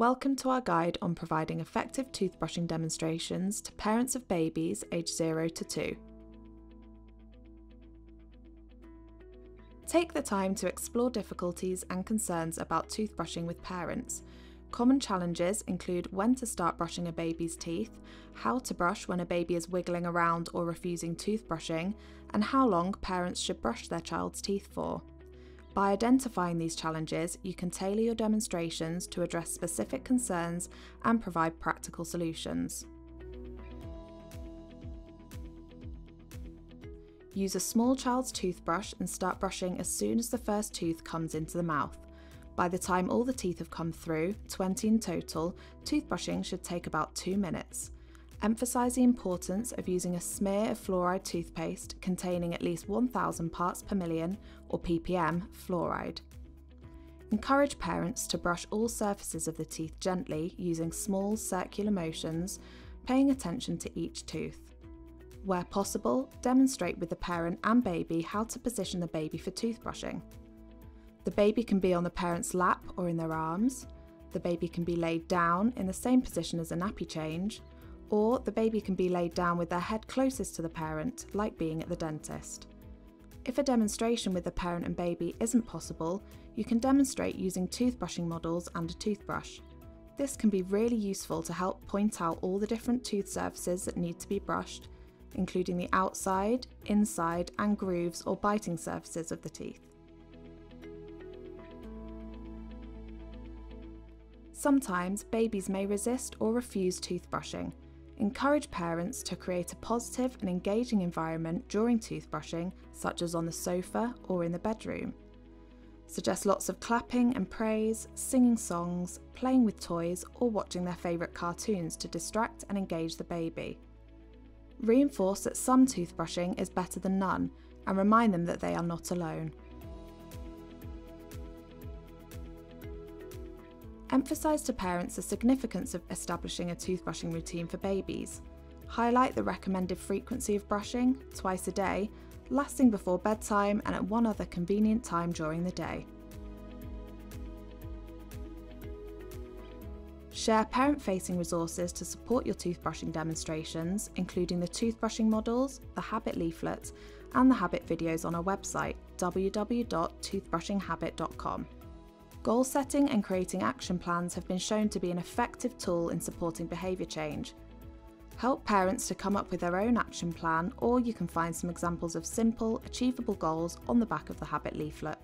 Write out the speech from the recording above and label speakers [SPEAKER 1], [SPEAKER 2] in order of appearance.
[SPEAKER 1] Welcome to our guide on providing effective toothbrushing demonstrations to parents of babies aged 0 to 2. Take the time to explore difficulties and concerns about toothbrushing with parents. Common challenges include when to start brushing a baby's teeth, how to brush when a baby is wiggling around or refusing toothbrushing, and how long parents should brush their child's teeth for. By identifying these challenges, you can tailor your demonstrations to address specific concerns and provide practical solutions. Use a small child's toothbrush and start brushing as soon as the first tooth comes into the mouth. By the time all the teeth have come through, 20 in total, toothbrushing should take about 2 minutes. Emphasise the importance of using a smear of fluoride toothpaste containing at least 1000 parts per million, or ppm, fluoride. Encourage parents to brush all surfaces of the teeth gently using small circular motions, paying attention to each tooth. Where possible, demonstrate with the parent and baby how to position the baby for toothbrushing. The baby can be on the parent's lap or in their arms. The baby can be laid down in the same position as a nappy change, or the baby can be laid down with their head closest to the parent, like being at the dentist. If a demonstration with the parent and baby isn't possible, you can demonstrate using toothbrushing models and a toothbrush. This can be really useful to help point out all the different tooth surfaces that need to be brushed, including the outside, inside, and grooves or biting surfaces of the teeth. Sometimes babies may resist or refuse toothbrushing, Encourage parents to create a positive and engaging environment during toothbrushing, such as on the sofa or in the bedroom. Suggest lots of clapping and praise, singing songs, playing with toys, or watching their favourite cartoons to distract and engage the baby. Reinforce that some toothbrushing is better than none and remind them that they are not alone. Emphasise to parents the significance of establishing a toothbrushing routine for babies. Highlight the recommended frequency of brushing, twice a day, lasting before bedtime and at one other convenient time during the day. Share parent facing resources to support your toothbrushing demonstrations, including the toothbrushing models, the habit leaflet, and the habit videos on our website www.toothbrushinghabit.com. Goal setting and creating action plans have been shown to be an effective tool in supporting behaviour change. Help parents to come up with their own action plan, or you can find some examples of simple, achievable goals on the back of the habit leaflet.